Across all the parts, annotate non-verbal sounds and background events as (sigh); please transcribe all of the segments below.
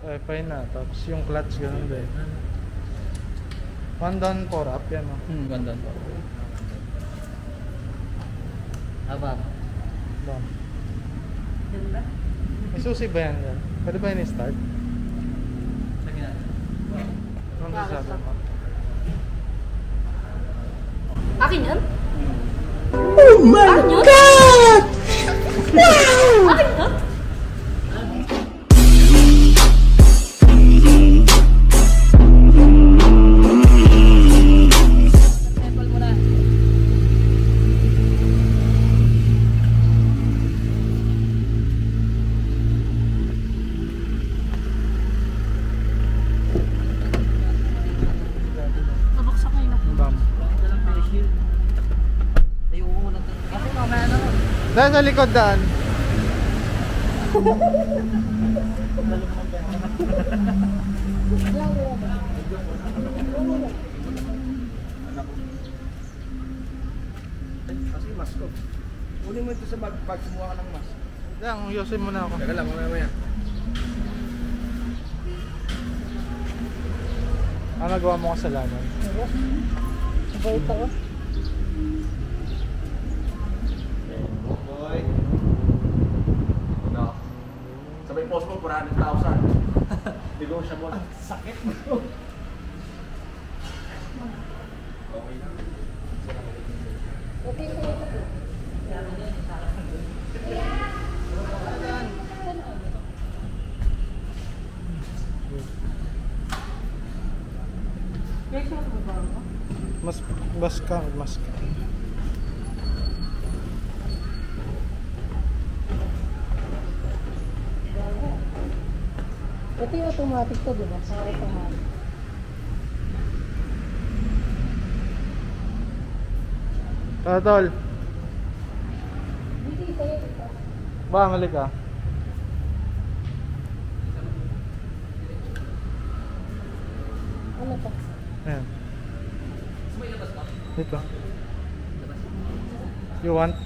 Eh, fine na. Tapos yung clutch ganun din. One down, four up. Yan o. Hmm, ganda to. Abang. Down. Ganda. May susi ba yan yan? Pwede ba yun i-start? Sige na. Anong sasabi mo? Akin yan? Oh my God! Dahil sa likod daan. Kasi mask ko. Kunin mo ito sa mag pag sumuha ka ng mask. Yan, uyosin mo na ako. Teka lang, mamaya maya. Ano nagawa mo kasalanan? Bait ako. Boy. No. Sabay post mo, 400,000. (laughs) Negotiable. Sakit mo. Okay lang. Ba ako? Mas, mas ka, mas ka. Ito yung automatic to, di ba? Sa automatic. Tatol, ito ito. ba, mali ka? Ano to? Ayan. Dito. You want?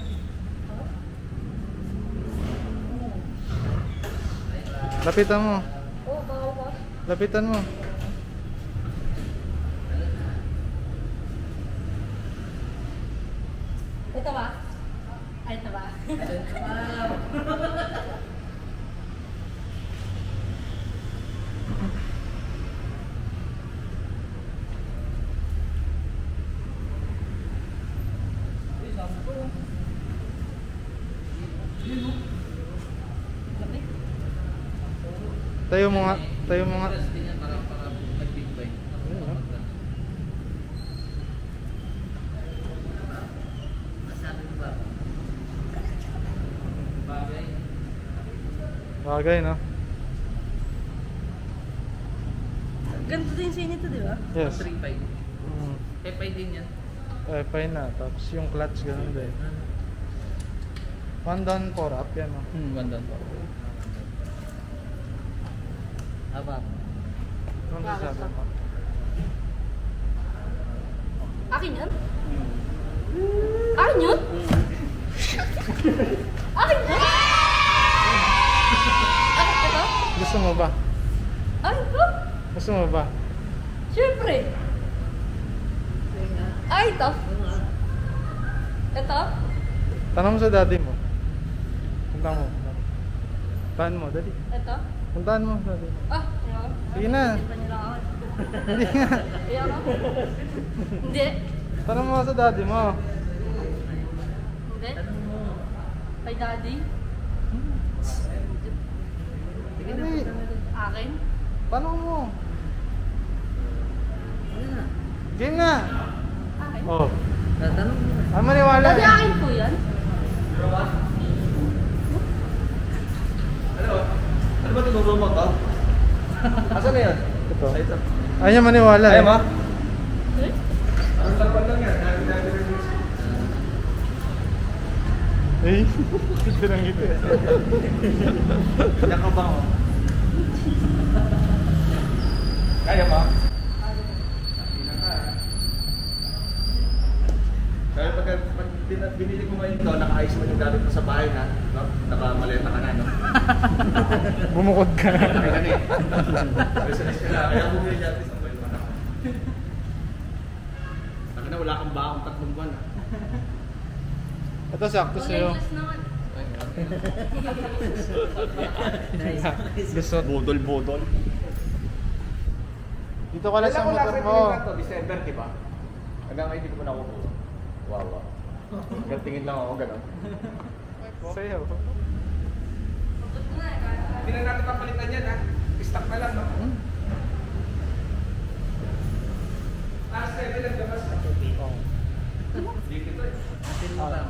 Lapitan mo. Lapitan mo. Ito ba? Ay, ito ba? Tayo mo nga. Tayo mo ah. Masabi mo ba? Bagay. Bagay, no? Ganito din sa inyo to, di ba? Yes. 3.5. Mm. Pepay din yan. Fine na. Tapos yung clutch ganun din. One down, four up. Yan, no? Hmm, ganda to. Abang. Sasabi mo? Akin yan? Akin yun? Akin yan? Akin ito? Gusto mo ba? Akin to? Gusto mo ba? Siyempre. Ay, ito. Ito? Tanong mo sa daddy mo. Puntahan mo. Puntahan mo, dali. Ito? Puntahan mo sa daddy mo. Ah, ayoko. Sige na. Hindi nga. Hindi. Tanong mo sa daddy mo. Hindi. Kay daddy? Dali. Akin? Tanong mo. Ano na? Akin? Oh. Tatanong mo. Ah, maniwala Daddy, akin po yan? Ano? Tinuro mo to? Asan na yan? Ito. Ay, ito. Ayaw niya maniwala Ayaw eh. mo? Eh? Ang lapan lang yan. Dami dami rin. Eh, ganda ng ngiti. Nakabang mo. Kaya mo? Binili ko ngayon ito, nakaayos mo yung gamit mo sa bahay na, no? nakamaleta ka na, no? (laughs) Bumukod ka. Business ka na, kaya bumili dyan sa buwan mo na. Sabi na, wala kang bakong tatlong buwan, ah. Ito sakto sa'yo. (laughs) Gusto. Bodol-bodol. Dito ka lang sa motor mo. December, di ba? Hanggang ngayon, hindi ko pa nakukuha. Wow, wow. Hanggang tingin lang ako, gano'n. Sa'yo. Hindi na natin papalitan yan, ha? Stock na lang, no? Ah, seven ang gamas na. Oh. Dito to, eh. Atin mo ba?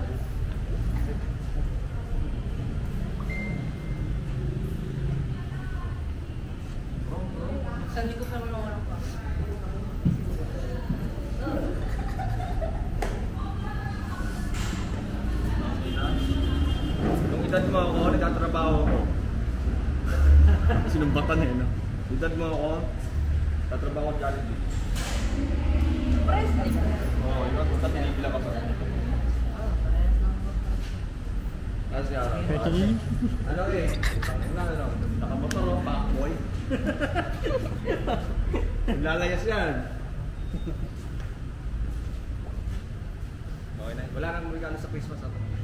Saan ko pa naman walang edad mo ako, nagtatrabaho ako. (laughs) Sinumbatan eh, no? Edad mo ako, tatrabaho ako Jollibee. Oo, oh, yun. Punta tinibila ka pa. Tapos siya, ano eh, ano, ano, nakamotor ako, backboy. (laughs) Naglalayas yan. (laughs) Okay na, wala nang regalo sa Christmas ato.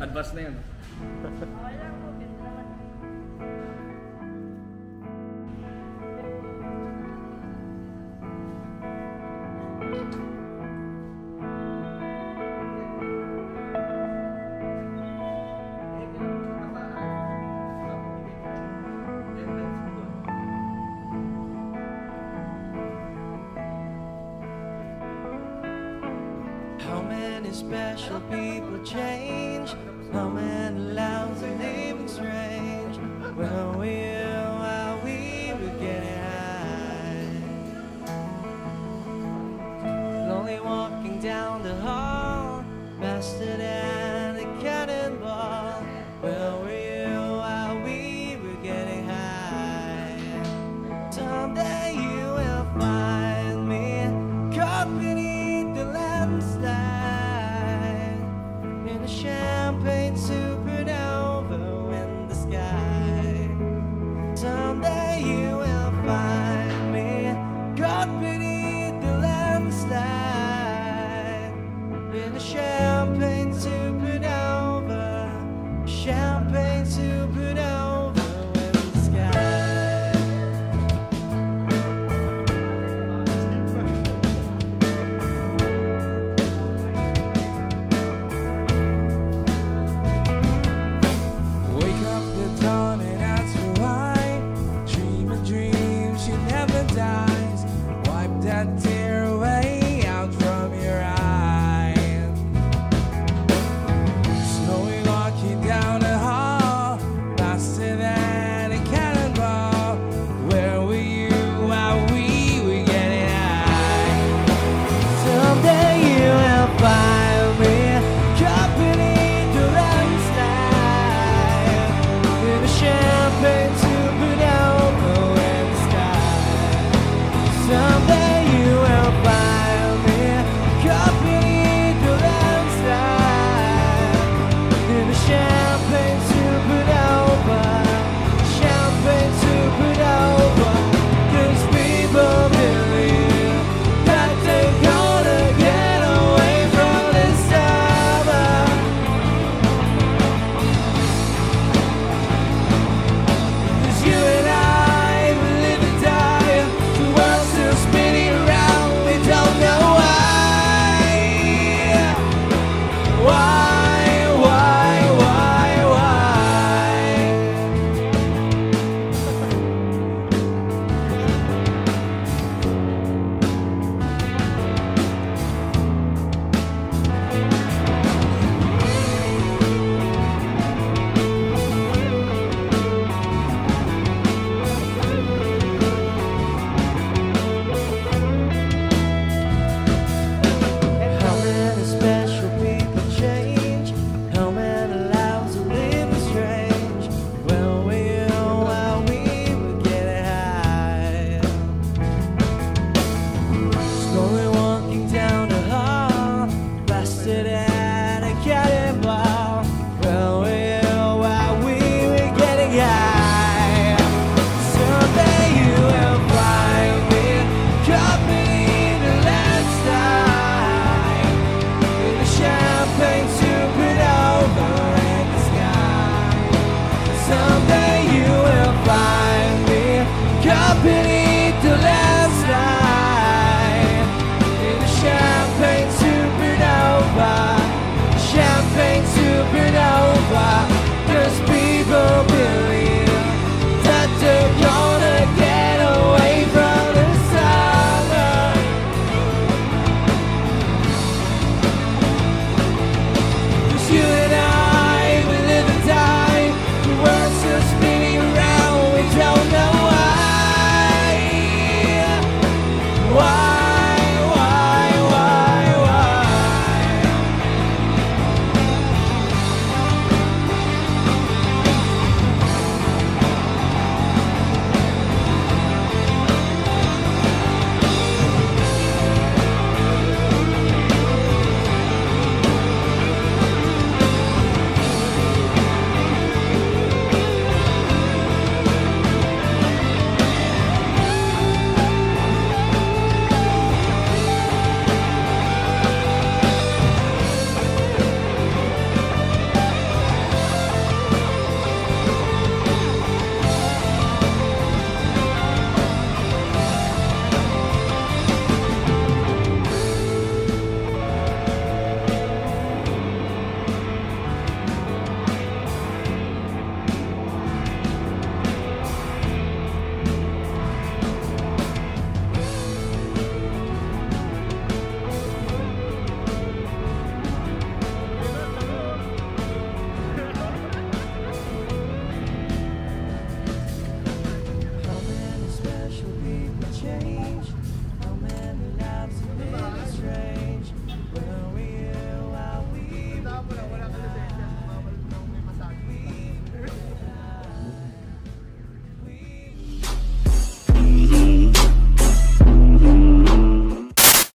Advance na yun. special people change, Come and laugh.